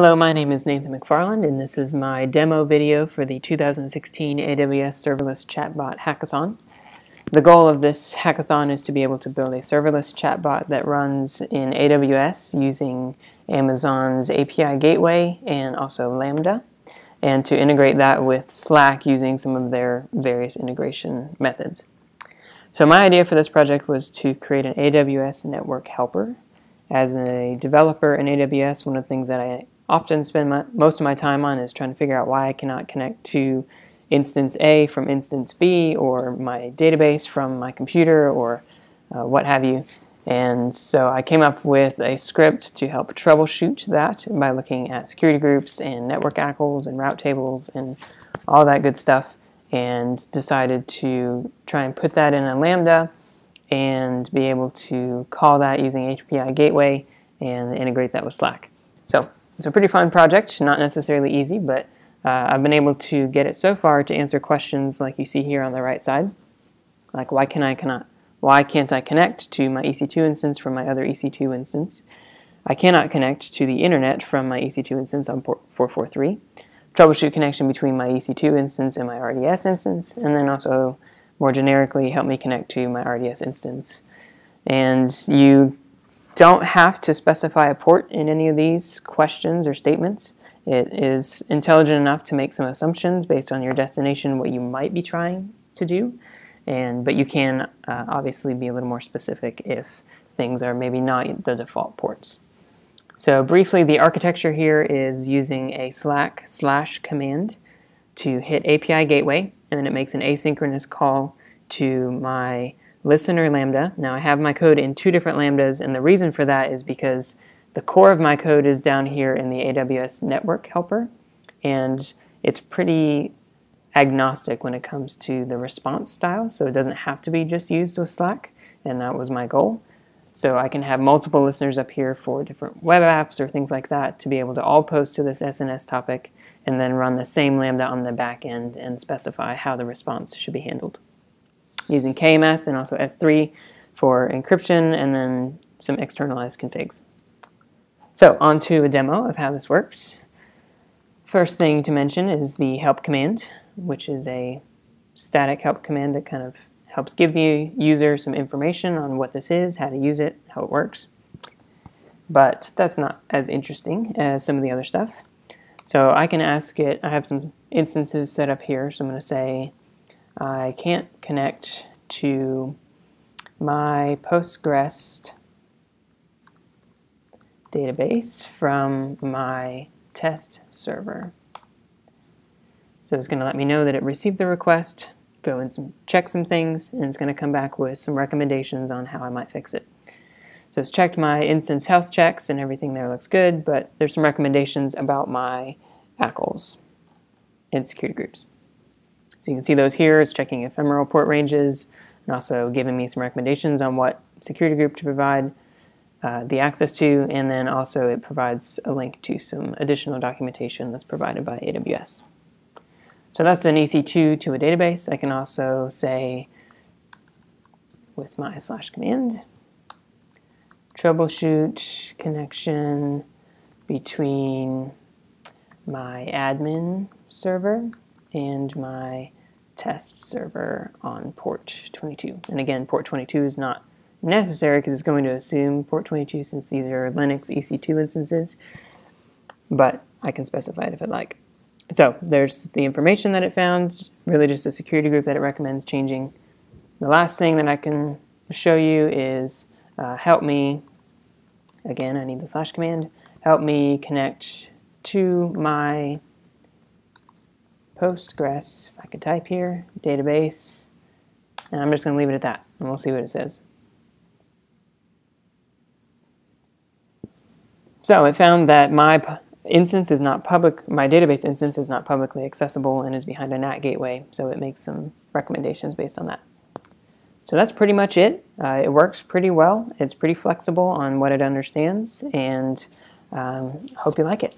Hello, my name is Nathan McFarland, and this is my demo video for the 2016 AWS Serverless Chatbot Hackathon. The goal of this hackathon is to be able to build a serverless chatbot that runs in AWS using Amazon's API Gateway and also Lambda, and to integrate that with Slack using some of their various integration methods. So my idea for this project was to create an AWS network helper. As a developer in AWS, one of the things that I often spend my, most of my time on is trying to figure out why I cannot connect to instance A from instance B or my database from my computer or uh, what have you. And so I came up with a script to help troubleshoot that by looking at security groups and network ACLs and route tables and all that good stuff and decided to try and put that in a Lambda and be able to call that using API Gateway and integrate that with Slack. So it's a pretty fun project, not necessarily easy, but uh, I've been able to get it so far to answer questions like you see here on the right side, like why can I cannot, why can't I connect to my EC2 instance from my other EC2 instance? I cannot connect to the internet from my EC2 instance on port 443. Troubleshoot connection between my EC2 instance and my RDS instance, and then also more generically help me connect to my RDS instance. And you don't have to specify a port in any of these questions or statements. It is intelligent enough to make some assumptions based on your destination, what you might be trying to do, and but you can uh, obviously be a little more specific if things are maybe not the default ports. So briefly, the architecture here is using a Slack slash command to hit API gateway, and then it makes an asynchronous call to my listener lambda. Now I have my code in two different lambdas, and the reason for that is because the core of my code is down here in the AWS network helper, and it's pretty agnostic when it comes to the response style, so it doesn't have to be just used with Slack, and that was my goal. So I can have multiple listeners up here for different web apps or things like that to be able to all post to this SNS topic and then run the same Lambda on the back end and specify how the response should be handled using KMS and also S3 for encryption and then some externalized configs. So on to a demo of how this works. First thing to mention is the help command, which is a static help command that kind of helps give the user some information on what this is, how to use it, how it works. But that's not as interesting as some of the other stuff. So I can ask it, I have some instances set up here, so I'm going to say I can't connect to my Postgres database from my test server. So it's going to let me know that it received the request, go and some, check some things, and it's going to come back with some recommendations on how I might fix it. So it's checked my instance health checks and everything there looks good, but there's some recommendations about my ACLs and security groups. So you can see those here. It's checking ephemeral port ranges and also giving me some recommendations on what security group to provide uh, the access to, and then also it provides a link to some additional documentation that's provided by AWS. So that's an EC2 to a database. I can also say with my slash command, troubleshoot connection between my admin server and my test server on port 22. And again, port 22 is not necessary because it's going to assume port 22 since these are Linux EC2 instances, but I can specify it if I'd like. So there's the information that it found, really just a security group that it recommends changing. The last thing that I can show you is uh, help me, again, I need the slash command, help me connect to my Postgres, if I could type here, database, and I'm just going to leave it at that, and we'll see what it says. So it found that my instance is not public, my database instance is not publicly accessible and is behind a NAT gateway, so it makes some recommendations based on that. So that's pretty much it. Uh, it works pretty well. It's pretty flexible on what it understands, and um, hope you like it.